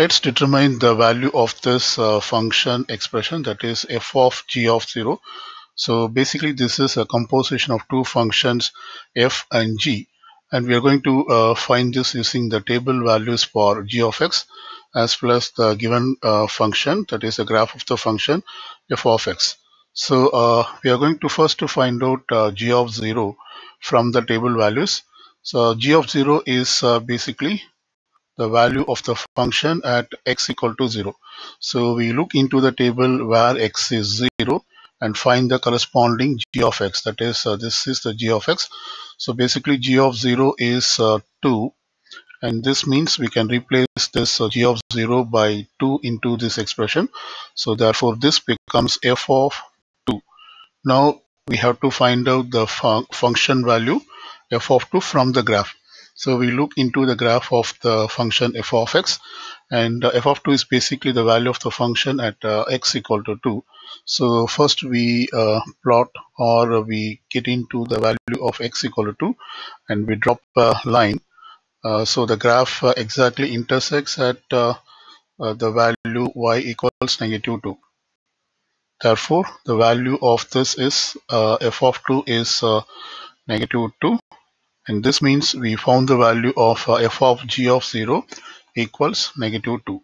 let's determine the value of this uh, function expression that is f of g of 0 so basically this is a composition of two functions f and g. And we are going to uh, find this using the table values for g of x as well as the given uh, function that is the graph of the function f of x. So uh, we are going to first to find out uh, g of 0 from the table values. So g of 0 is uh, basically the value of the function at x equal to 0 so we look into the table where x is 0 and find the corresponding g of x. That is uh, this is the g of x. So basically g of 0 is uh, 2 and this means we can replace this uh, g of 0 by 2 into this expression. So therefore this becomes f of 2 now we have to find out the fun function value f of 2 from the graph so we look into the graph of the function f of x and uh, f of 2 is basically the value of the function at uh, x equal to 2. So first we uh, plot or we get into the value of x equal to 2 and we drop a line. Uh, so the graph uh, exactly intersects at uh, the value y equals negative 2. Therefore, the value of this is f of 2 is negative 2 and this means we found the value of uh, f of g of 0 equals negative 2